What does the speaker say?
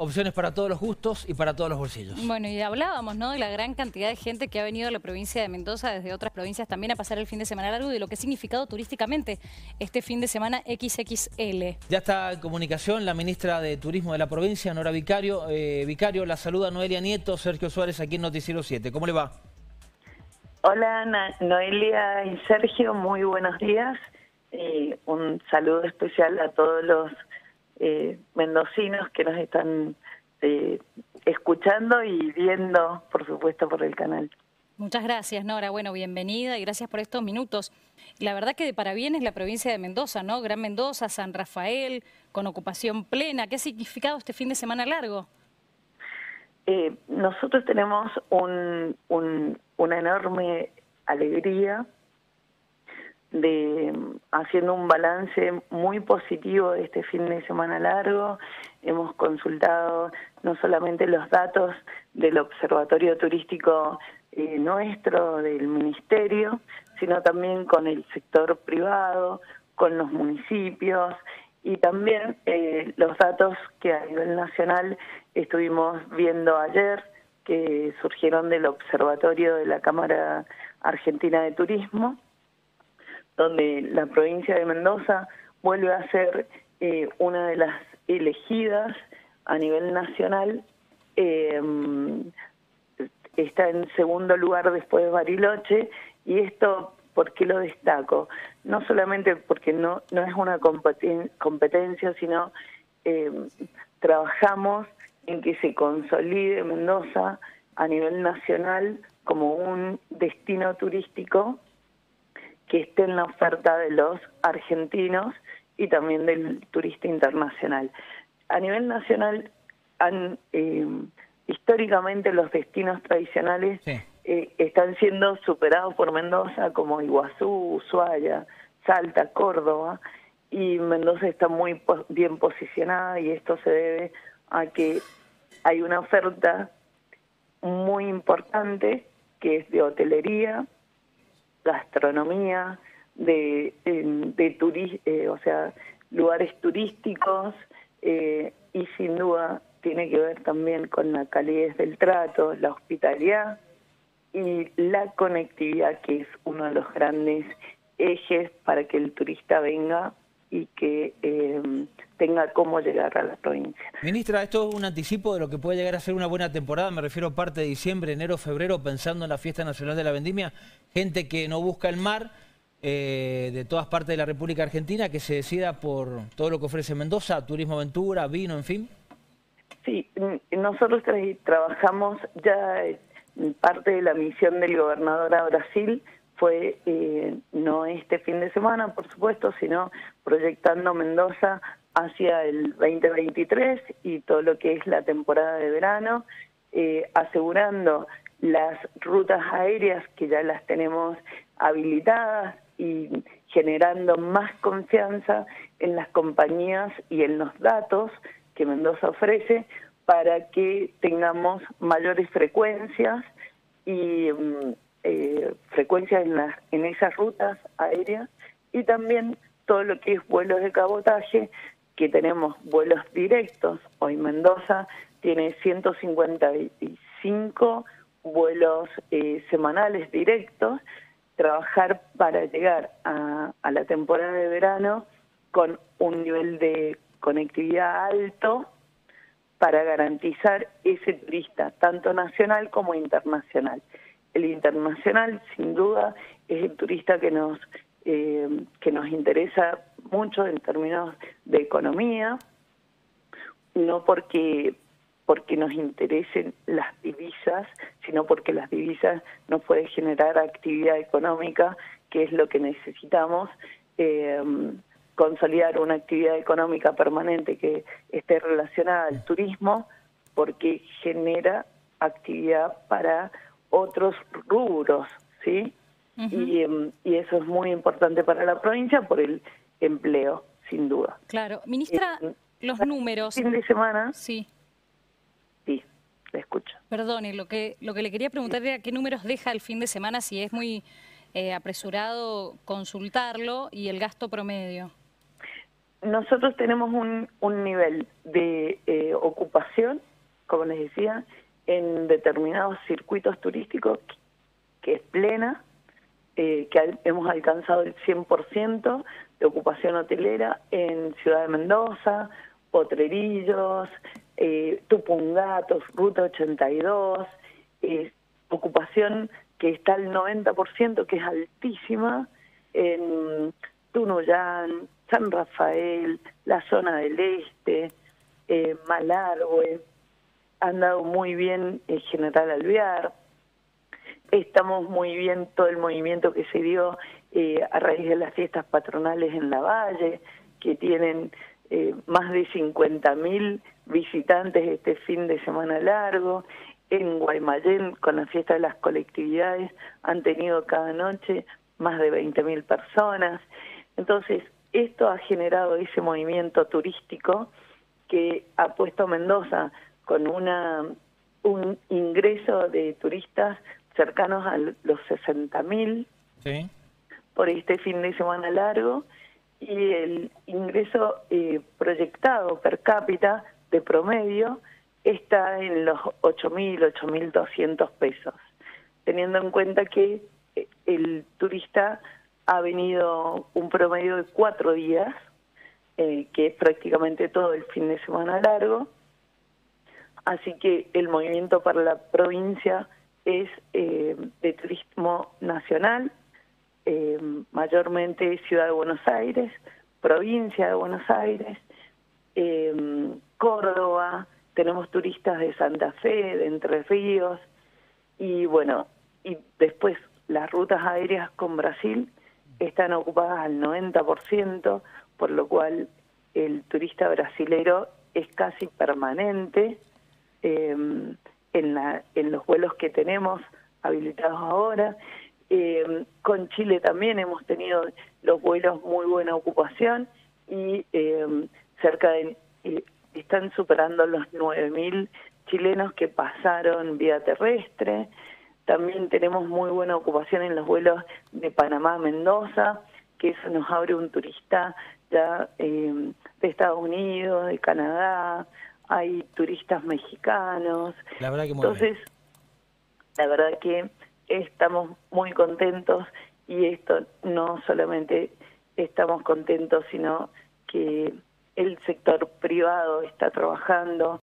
opciones para todos los gustos y para todos los bolsillos. Bueno, y hablábamos ¿no? de la gran cantidad de gente que ha venido a la provincia de Mendoza desde otras provincias también a pasar el fin de semana largo y de lo que ha significado turísticamente este fin de semana XXL. Ya está en comunicación la ministra de Turismo de la provincia, Nora Vicario. Eh, Vicario, la saluda Noelia Nieto, Sergio Suárez aquí en Noticiero 7. ¿Cómo le va? Hola Noelia y Sergio, muy buenos días. y un saludo especial a todos los eh, mendocinos que nos están eh, escuchando y viendo, por supuesto, por el canal. Muchas gracias, Nora. Bueno, bienvenida y gracias por estos minutos. La verdad que de para bien es la provincia de Mendoza, ¿no? Gran Mendoza, San Rafael, con ocupación plena. ¿Qué ha significado este fin de semana largo? Eh, nosotros tenemos un, una enorme alegría de haciendo un balance muy positivo de este fin de semana largo. Hemos consultado no solamente los datos del Observatorio Turístico eh, nuestro, del Ministerio, sino también con el sector privado, con los municipios y también eh, los datos que a nivel nacional estuvimos viendo ayer, que surgieron del Observatorio de la Cámara Argentina de Turismo donde la provincia de Mendoza vuelve a ser eh, una de las elegidas a nivel nacional. Eh, está en segundo lugar después de Bariloche y esto, ¿por qué lo destaco? No solamente porque no, no es una competencia, sino eh, trabajamos en que se consolide Mendoza a nivel nacional como un destino turístico que esté en la oferta de los argentinos y también del turista internacional. A nivel nacional, han, eh, históricamente los destinos tradicionales eh, están siendo superados por Mendoza como Iguazú, Ushuaia, Salta, Córdoba, y Mendoza está muy bien posicionada y esto se debe a que hay una oferta muy importante que es de hotelería, gastronomía, de, de eh, o sea, lugares turísticos eh, y sin duda tiene que ver también con la calidez del trato, la hospitalidad y la conectividad, que es uno de los grandes ejes para que el turista venga y que eh, tenga cómo llegar a la provincia. Ministra, esto es un anticipo de lo que puede llegar a ser una buena temporada, me refiero a parte de diciembre, enero, febrero, pensando en la Fiesta Nacional de la Vendimia, gente que no busca el mar, eh, de todas partes de la República Argentina, que se decida por todo lo que ofrece Mendoza, turismo aventura, vino, en fin. Sí, nosotros trabajamos ya parte de la misión del gobernador a Brasil, fue eh, no este fin de semana, por supuesto, sino proyectando Mendoza hacia el 2023 y todo lo que es la temporada de verano, eh, asegurando las rutas aéreas que ya las tenemos habilitadas y generando más confianza en las compañías y en los datos que Mendoza ofrece para que tengamos mayores frecuencias y mm, eh, frecuencias en, las, en esas rutas aéreas y también todo lo que es vuelos de cabotaje, que tenemos vuelos directos. Hoy Mendoza tiene 155 vuelos eh, semanales directos, trabajar para llegar a la temporada de verano con un nivel de conectividad alto para garantizar ese turista, tanto nacional como internacional. El internacional, sin duda, es el turista que nos eh, que nos interesa mucho en términos de economía, no porque porque nos interesen las divisas, sino porque las divisas nos pueden generar actividad económica, que es lo que necesitamos, eh, consolidar una actividad económica permanente que esté relacionada al turismo, porque genera actividad para otros rubros, ¿sí? Em, y, eso es muy importante para la provincia por el empleo, sin duda. Claro. Ministra, eh, los números... Fin de semana... Sí. Sí, le escucho. Perdone, lo que, lo que le quería preguntar era qué números deja el fin de semana, si es muy eh, apresurado consultarlo y el gasto promedio. nosotros tenemos un, un nivel de eh, ocupación, como les decía, en determinados circuitos turísticos que es plena, eh, que hemos alcanzado el 100% de ocupación hotelera en Ciudad de Mendoza, Potrerillos, eh, Tupungatos, Ruta 82, eh, ocupación que está al 90%, que es altísima, en Tunuyán, San Rafael, la zona del este, eh, han dado muy bien en General Alvear, Estamos muy bien todo el movimiento que se dio eh, a raíz de las fiestas patronales en la Valle, que tienen eh, más de 50.000 visitantes este fin de semana largo. En Guaymallén, con la fiesta de las colectividades, han tenido cada noche más de 20.000 personas. Entonces, esto ha generado ese movimiento turístico que ha puesto Mendoza con una un ingreso de turistas cercanos a los 60.000 sí. por este fin de semana largo y el ingreso eh, proyectado per cápita de promedio está en los 8.000, 8.200 pesos, teniendo en cuenta que eh, el turista ha venido un promedio de cuatro días, eh, que es prácticamente todo el fin de semana largo, así que el movimiento para la provincia es eh, de turismo nacional, eh, mayormente Ciudad de Buenos Aires, provincia de Buenos Aires, eh, Córdoba, tenemos turistas de Santa Fe, de Entre Ríos, y bueno, y después las rutas aéreas con Brasil están ocupadas al 90%, por lo cual el turista brasilero es casi permanente. Eh, en, la, en los vuelos que tenemos habilitados ahora. Eh, con Chile también hemos tenido los vuelos muy buena ocupación y eh, cerca de eh, están superando los 9.000 chilenos que pasaron vía terrestre. También tenemos muy buena ocupación en los vuelos de Panamá a Mendoza, que eso nos abre un turista ya de Estados Unidos, de Canadá, hay turistas mexicanos. La verdad que Entonces, la verdad que estamos muy contentos y esto no solamente estamos contentos, sino que el sector privado está trabajando